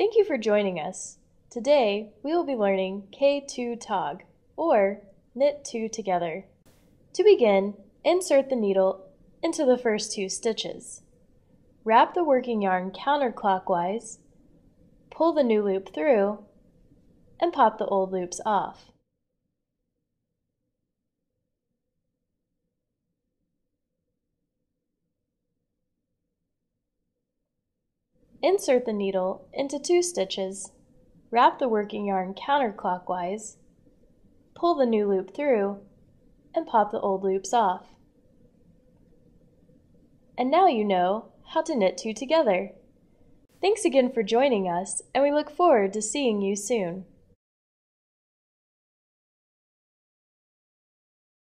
Thank you for joining us. Today we will be learning K2 Tog, or knit two together. To begin, insert the needle into the first two stitches. Wrap the working yarn counterclockwise, pull the new loop through, and pop the old loops off. Insert the needle into two stitches, wrap the working yarn counterclockwise, pull the new loop through, and pop the old loops off. And now you know how to knit two together. Thanks again for joining us, and we look forward to seeing you soon.